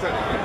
setting.